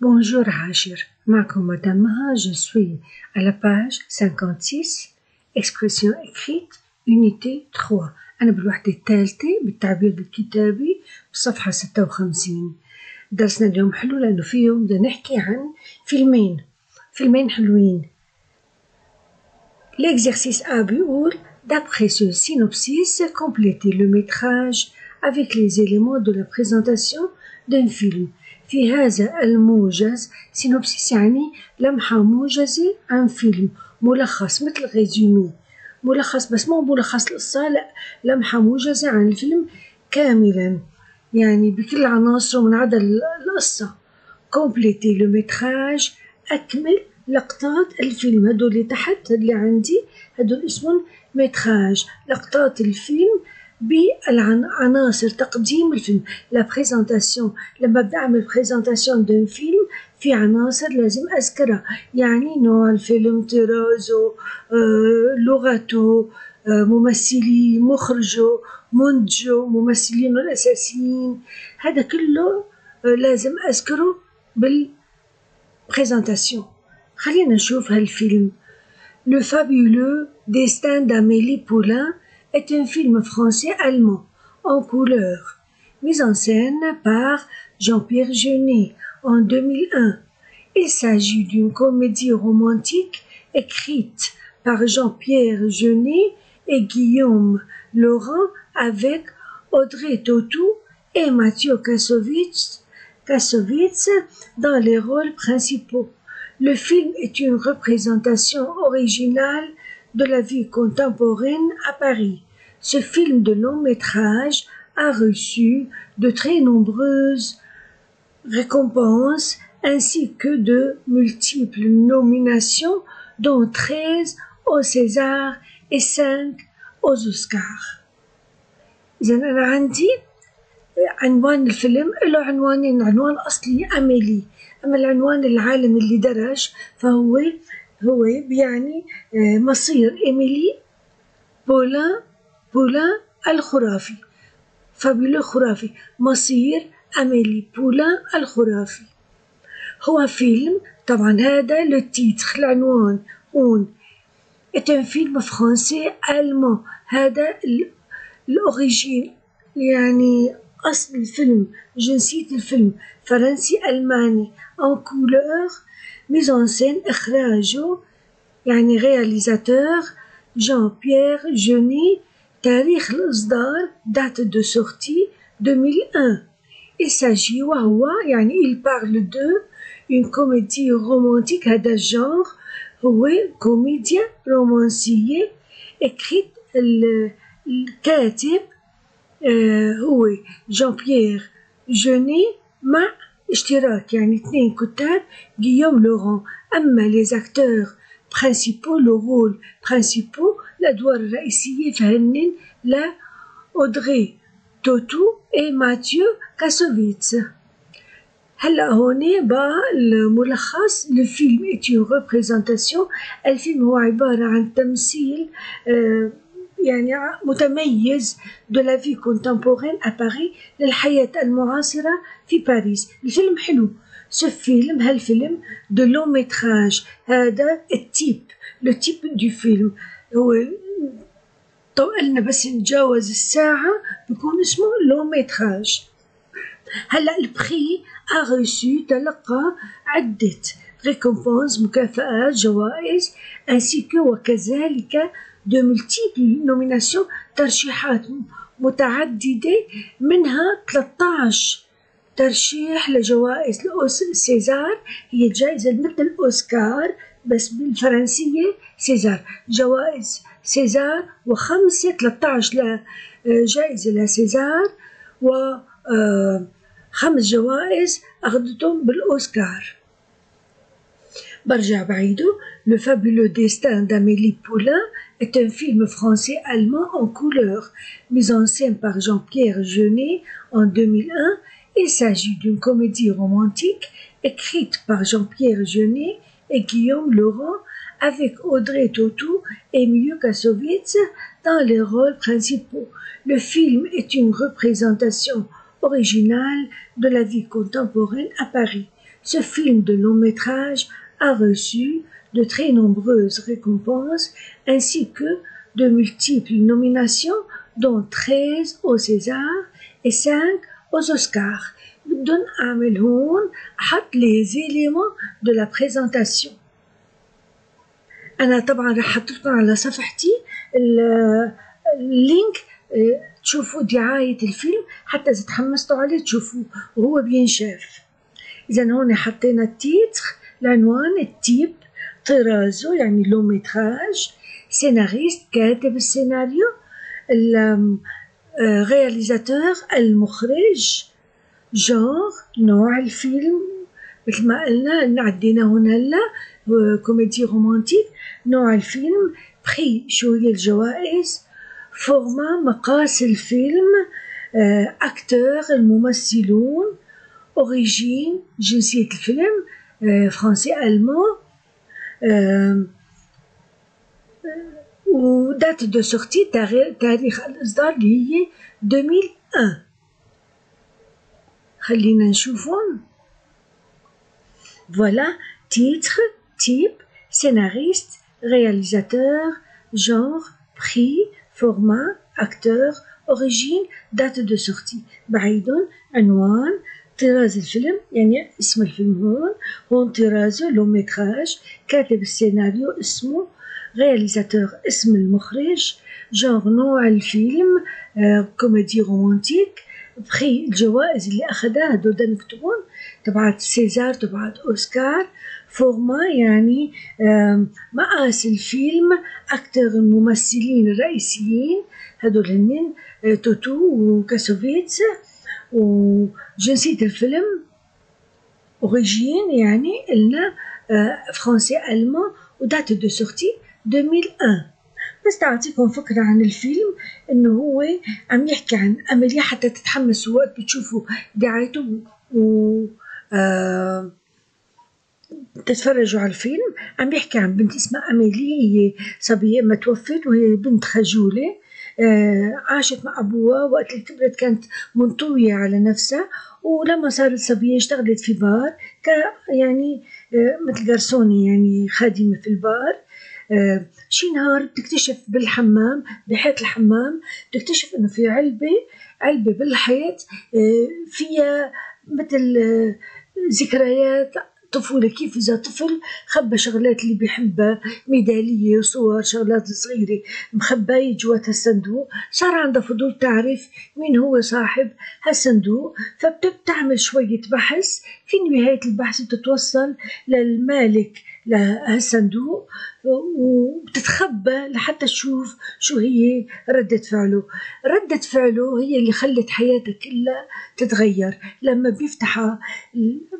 Bonjour عاشر معكم مدام مها je suis à la page 56 expression écrite unité 3 أنا بالوحدة الثالثة بالتعبير الكتابي بصفحة 56 درسنا اليوم حلو لأنه فيه بدنا نحكي عن فيلمين فيلمين حلوين L'exercice A بيقول D'après ce synopsis, complétez le métrage avec les éléments de la présentation d'un film. في هذا الموجز synopsis يعني لمحة موجزة عن فيلم ملخص مثل résumé ملخص بس مو ملخص القصة لا لمحة موجزة عن الفيلم كاملا. يعني بكل عناصره من عدا القصة. complétez le métrage أكمل لقطات الفيلم. هدول تحت اللي عندي هدول اسمهم métrage لقطات الفيلم بالعناصر تقديم الفيلم la présentation لما بدي اعمل présentation d'un film في عناصر لازم اذكرها يعني نوع الفيلم طرازه لغته ممثلي مخرجه منتجه ممثلينه الاساسيين هذا كله لازم اذكره بال présentation خلينا نشوف هالفيلم لو فابيولو ديستان d'Amélie بولان est un film français allemand en couleur, mis en scène par Jean-Pierre Jeunet en 2001. Il s'agit d'une comédie romantique écrite par Jean-Pierre Jeunet et Guillaume Laurent avec Audrey Tautou et Mathieu Kassovitz, Kassovitz dans les rôles principaux. Le film est une représentation originale de la vie contemporaine à Paris. Ce film de long métrage a reçu de très nombreuses récompenses ainsi que de multiples nominations, dont 13 au César et 5 aux Oscars. إذا أنا عندي عنوان الفيلم له عنوانين عنوان أصلي أميلي أما العنوان العالمي اللي درج فهو هو بيعني مصير إيميلي بولان بولان الخرافي. فابيلو خرافي. مصير أميلي بولان الخرافي. هو فيلم طبعا هذا لو تيتر العنوان أون. un film français allemand هذا الأوريجين يعني أصل الفيلم جنسية الفيلم. فرنسي ألماني. En couleur mise en scène إخراجه يعني réalisateur Jean-Pierre Jeunet تاريخ الإصدار date de sortie 2001 il s'agit وهو يعني il parle de une comédie romantique هذا الجانر هو كوميديا رومانسية écrite الكاتب هو جان بيير جوني مع اشتراك يعني اثنين كتاب جيوم لوران أما لي زاكتور برينسيبو لو رول برينسيبو الأدوار الرئيسية فهنن لا أودري توتو إي ماتيو كاسوفيتس هلا هون بقى الملخص الفيلم est une représentation الفيلم هو عبارة عن تمثيل آه يعني متميز la vie contemporaine à Paris للحياة المعاصرة في باريس. الفيلم حلو. ce فيلم؟ هالفيلم de long métrage هذا التيب لو تيب دو فيلم. هو قلنا بس نتجاوز الساعة بيكون اسمه لو ميتراج. هلا البخي أغيسو تلقى عدة ريكومبونس مكافآت جوائز انسي وكذلك دو ملتيبل نوميناسيون ترشيحات متعددة منها 13 ترشيح لجوائز سيزار. هي الجائزة مثل الأوسكار بس بالفرنسية سيزار. جوائز سيزار وخمسة 13 جائزة لسيزار و خمس جوائز أخذتهم بالأوسكار. Barja Baïdou, Le fabuleux destin d'Amélie Poulain est un film français-allemand en couleur, mis en scène par Jean-Pierre Jeunet en 2001. Il s'agit d'une comédie romantique écrite par Jean-Pierre Jeunet et Guillaume Laurent avec Audrey Tautou et Miu Kassovitz dans les rôles principaux. Le film est une représentation originale de la vie contemporaine à Paris. Ce film de long métrage a reçu de très nombreuses récompenses ainsi que de multiples nominations dont 13 au César et 5 aux Oscars. بدون أعمل هون أحط les éléments de la présentation. أنا طبعا رح أحط لكم على صفحتي اللينك تشوفوا دعاية الفيلم حتى إذا تحمستوا عليه تشوفوه وهو بينشاف إذا هون حطينا التيتر العنوان التيب طرازه يعني لو ميتراج سيناريست كاتب السيناريو ال réalisateur المخرج genre نوع الفيلم مثل ما قلنا عدينا هون هلا comédie romantique نوع الفيلم بخي شو هي الجوائز format مقاس الفيلم acteurs الممثلون origine جنسية الفيلم فرنسي ألمان ودات دو سورتي تاريخ الإصدار اللي هي 2001 خلينا نشوفهم فوالا تيتر تيب سيناريست réalisateur genre prix format acteur origine date de sortie بعيد عنوان طراز الفيلم يعني اسم الفيلم هون هون طرازه long métrage كاتب السيناريو اسمه réalisateur اسم المخرج genre نوع الفيلم آه comédie romantique prix الجوائز اللي أخذها هدول نكتبون تبعت سيزار تبعت أوسكار format يعني مقاس الفيلم acteurs الممثلين الرئيسيين هدول هنين آه توتو وكاسوفيتس. وجنسية الفيلم origine يعني قلنا فرنسي ألمان و date de sortie 2001 بس تعطيكم فكرة عن الفيلم إنه هو عم يحكي عن أميلي حتى تتحمسوا وقت بتشوفوا دعايته و آه تتفرجوا على الفيلم. عم يحكي عن بنت اسمها أميلي هي صبية ما توفت وهي بنت خجولة. عاشت مع أبوها وقت اللي كبرت كانت منطوية على نفسها ولما صارت صبية اشتغلت في بار ك يعني آه مثل جرسوني يعني خادمة في البار. آه شي نهار بتكتشف بالحمام بحيط الحمام بتكتشف إنه في علبة علبة بالحيط فيها مثل ذكريات طفولة كيف إذا طفل خبى شغلات اللي بيحبها ميدالية صور شغلات صغيرة مخباية جوات هالصندوق. صار عندها فضول تعرف مين هو صاحب هالصندوق فبتعمل شوية بحث. في نهاية البحث بتتوصل للمالك لهالصندوق وبتتخبى لحتى تشوف شو هي ردة فعله. ردة فعله هي اللي خلت حياتها كلها تتغير. لما بيفتحها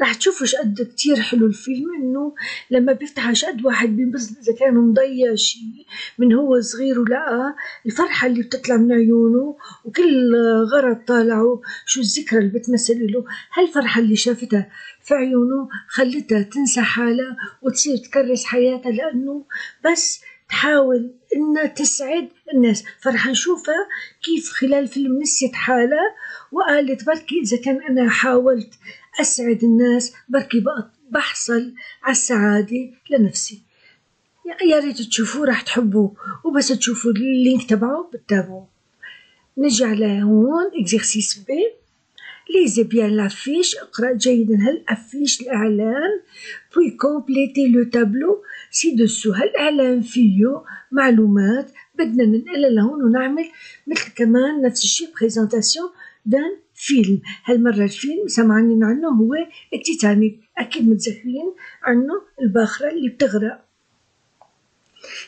رح تشوفوا شقد كتير حلو الفيلم إنه لما بيفتحها شقد واحد بينبسط إذا كان مضيع شيء من هو صغير ولقى الفرحة اللي بتطلع من عيونه وكل غرض طالعه شو الذكرى اللي بتمثل له. هالفرحة اللي شافتها في عيونه خلتها تنسى حالها وتصير تكرس حياتها لأنه بس تحاول إنها تسعد الناس. فرح نشوفها كيف خلال فيلم نسيت حالها وقالت بركي إذا كان أنا حاولت أسعد الناس بركي بحصل على السعادة لنفسي. يا ريت تشوفوه راح تحبوه وبس تشوفوا ال link تبعه بتتابعوه. نجي على هون exercice B lisez bien l'affiche. اقرأ جيدا هال affiche الإعلان؟ Puis complétez le tableau. Ci-dessous هالإعلان فيه معلومات. بدنا ننقلها لهون ونعمل مثل كمان نفس الشيء présentation d'un film هالمرة الفيلم سمعانين عنه هو التيتانيك. أكيد متذكرين عنه؟ الباخرة اللي بتغرق.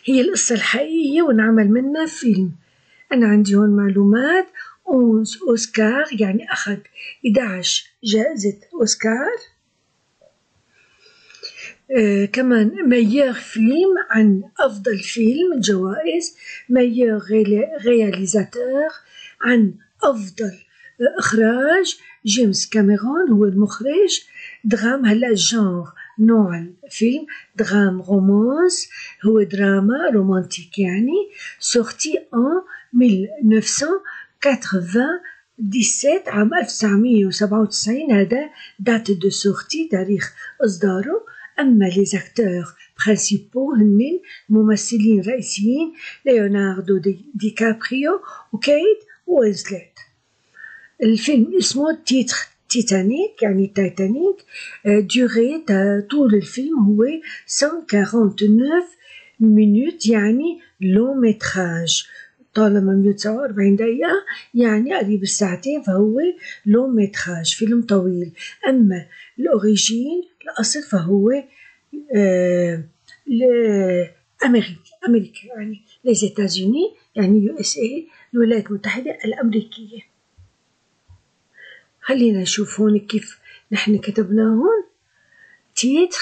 هي القصة الحقيقية ونعمل منها فيلم. أنا عندي هون معلومات. 11 أوسكار يعني أخذ 11 جائزة أوسكار آه كمان meilleur film عن أفضل فيلم جوائز ميور رياليزاتور عن أفضل إخراج جيمس كاميرون هو المخرج درام هلا جانر نوع الفيلم درام رومانس هو دراما رومانتيك يعني سورتي ان 1900 80 17 عام 1997 هذا دات دو سورتي تاريخ إصداره أما لي زاكتور برينسيبو هن الممثلين الرئيسيين ليوناردو دي, دي كابريو وكيت وينسلت الفيلم اسمه تيتر تيتانيك يعني تايتانيك ديوري طول الفيلم هو 149 مينوت يعني لون متراج طالما 149 دقيقة يعني قريب الساعتين فهو لون متراج فيلم طويل. أما الأوريجين الأصل فهو آه أمريكا أمريكا يعني les États-Unis يعني USA الولايات المتحدة الأمريكية. خلينا نشوف هون كيف نحن كتبنا هون titre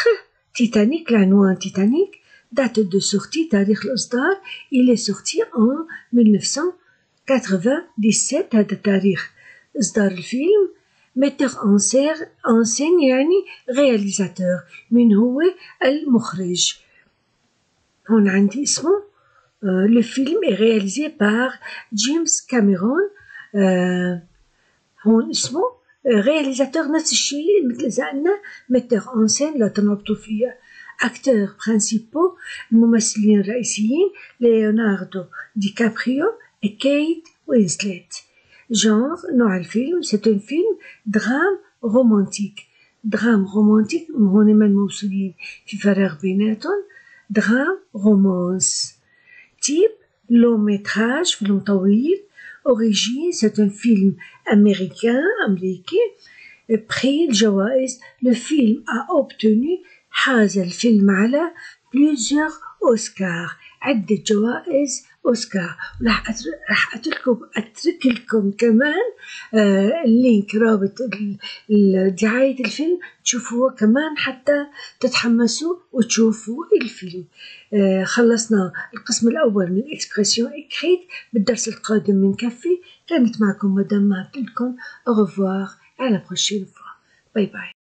تيتانيك العنوان تيتانيك. date de sortie تاريخ الإصدار il est sorti en 1997 هذا تاريخ إصدار الفيلم metteur en scène en scène يعني réalisateur من هو المخرج هون عندي اسمه le film est réalisé par James Cameron هون اسمه réalisateur نفس الشيء مثل إذا قلنا metteur en scène لا تنربطوا فيها acteurs principaux الممثلين الرئيسيين ليوناردو دي كابريو وكيت وينسلت جانر نوع الفيلم c'est un film درام رومانتيك درام رومانتيك هون ما موصولين في فراغ بيناتهم درام رومانس تيب لون ميتراج فيلم طويل Origine, c'est un film américain, américain, prix الجوائز. Le film a obtenu حاز الفيلم على plusieurs Oscars. عدة جوائز أوسكار. راح راح أترككم أترك لكم كمان آه ال link رابط دعاية الفيلم. تشوفوه كمان حتى تتحمسوا وتشوفوا الفيلم. آه خلصنا القسم الأول من expression écrite بالدرس القادم منكفي. كانت معكم مدام مها لكم. au revoir à la prochaine fois باي باي.